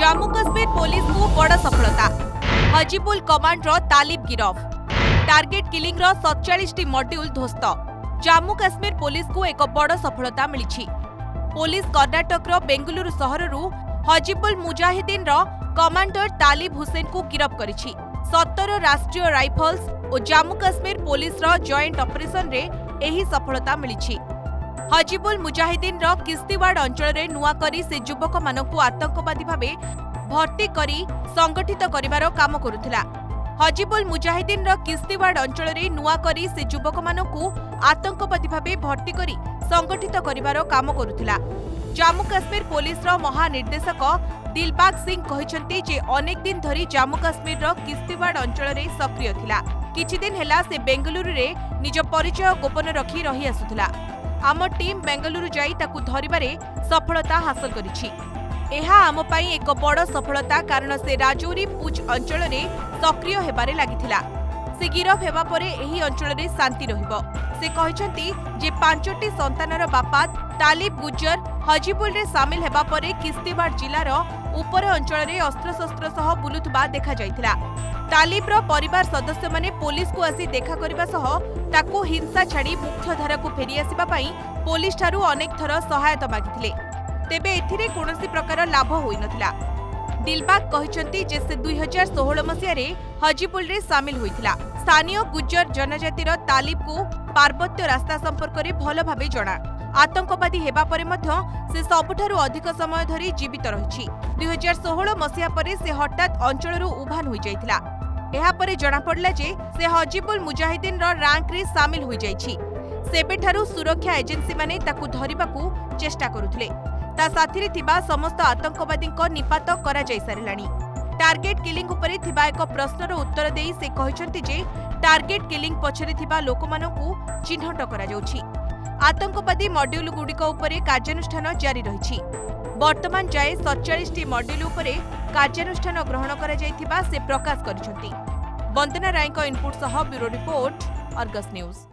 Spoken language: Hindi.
जम्मू काश्मीर पुलिस को बड़ सफलता हजीबुल कमांडर तालिब गिरफ टारगेट किलिंग सतचाई मड्यूल ध्वस्त जम्मू काश्मीर पुलिस को एक बड़ सफलता मिली पुलिस कर्णाटक बेंगलुरु सहर हजीबुल मुजाहिदीन कमांडर तालिब हुसैन को गिरफ्त कर सतर राष्ट्रीय राइफल्स और Jammu Kashmir police joint operation सफलता मिली হজিবুল মুজাহিদিনর কিস্তিওয়াড় অঞ্চলের নূয়া করে সে যুবক মানুষ আতঙ্কবাদী ভাবে ভর্তি করে সংগঠিত করিবার কাম করুলা হজিবুল মুজাহিদিনর কিস্তিওয়াড় অঞ্চলের নূয়া করে সে যুবক মানুষ আতঙ্কবাদী ভাবে ভর্তি করে সংগঠিত করিবার কাম করুলা জম্মু কাশ্মীর পুলিশর মহানির্দেশক দিলবাগ সিং କହିଛନ୍ତି ଯେ ଅନେକ ଦିନ ଧରି ଜାମ୍ମୁ କାଶ୍ମୀରର କିସ୍ତିୱାଡ଼ ଅଞ୍ଚଳରେ ସକ୍ରିୟ ଥିଲା କିଛିଦିନ ହେଲା ସେ ବେଙ୍ଗଲୁରୁରେ ନିଜ ପରିଚୟ ଗୋପନ ରଖି ରହି ଆସୁଥିଲା ଆମ ଟିମ୍ ବେଙ୍ଗାଲୁରୁ ଯାଇ ତାକୁ ଧରିବାରେ ସଫଳତା ହାସଲ କରିଛି ଏହା ଆମ ପାଇଁ ଏକ ବଡ଼ ସଫଳତା କାରଣ ସେ ରାଜୌରୀ ପୁଚ୍ ଅଞ୍ଚଳରେ ସକ୍ରିୟ ହେବାରେ ଲାଗିଥିଲା ସେ ଗିରଫ ହେବା ପରେ ଏହି ଅଞ୍ଚଳରେ ଶାନ୍ତି ରହିବ ସେ କହିଛନ୍ତି ଯେ ପାଞ୍ଚଟି ସନ୍ତାନର ବାପା ତାଲିବ ଗୁଜର ହଜିବୁଲରେ ସାମିଲ ହେବା ପରେ କିସ୍ତିୱାଡ଼ ଜିଲ୍ଲାର ଉପର ଅଞ୍ଚଳରେ ଅସ୍ତ୍ରଶସ୍ତ୍ର ସହ ବୁଲୁଥିବା ଦେଖାଯାଇଥିଲା ତାଲିବର ପରିବାର ସଦସ୍ୟମାନେ ପୋଲିସକୁ ଆସି ଦେଖା କରିବା ସହ ତାକୁ ହିଂସା ଛାଡ଼ି ମୁଖ୍ୟଧାରାକୁ ଫେରିଆସିବା ପାଇଁ ପୋଲିସଠାରୁ ଅନେକ ଥର ସହାୟତା ମାଗିଥିଲେ ତେବେ ଏଥିରେ କୌଣସି ପ୍ରକାର ଲାଭ ହୋଇନଥିଲା ଦିଲବାଗ କହିଛନ୍ତି ଯେ ସେ ଦୁଇହଜାର ଷୋହଳ ମସିହାରେ ହଜିବୁଲରେ ସାମିଲ ହୋଇଥିଲା স্থানীয় গুজর জনজাতির তালিবকু পাର୍ବত্য রাস্তা সম্পর্কে ভালোভাবে জনা আতঙ্কবাদী ହେବା ପରେ ମଧ୍ୟ ସେ ସବୁଠାରୁ ଅଧିକ ସମୟ ଧରି ଜୀବିତ ରହିଛି ଦୁଇହଜାର ଷୋହଳ ମସିହା ପରେ ସେ ହଠାତ୍ ଅଞ୍ଚଳରୁ ଉଭାନ ହୋଇଯାଇଥିଲା ଏହାପରେ ଜଣାପଡ଼ିଲା ଯେ ସେ ହଜିବୁଲ୍ ମୁଜାହିଦ୍ଦିନର ରାଙ୍କରେ ସାମିଲ ହୋଇଯାଇଛି ସେବେଠାରୁ ସୁରକ୍ଷା ଏଜେନ୍ସିମାନେ ତାକୁ ଧରିବାକୁ ଚେଷ୍ଟା କରୁଥିଲେ ତା ସାଥିରେ ଥିବା ସମସ୍ତ ଆତଙ୍କବାଦୀଙ୍କ ନିପାତ କରାଯାଇସାରିଲାଣି टारगेट किलिंग एक प्रश्नर उत्तर दे से कहिसंती जे टार्गेट किलिंग पछरे थिबा लोकमानकु चिन्हट करा आतंकवादी मॉड्यूल गुडीका उपरे कार्यानुष्ठान जारी रही बर्तमान जाए 47 टी मॉड्यूल उपरे कार्यानुष्ठान ग्रहण करा प्रकाश करिसंती वंदना राय इनपुट सह ब्यूरो रिपोर्ट अर्गस न्यूज़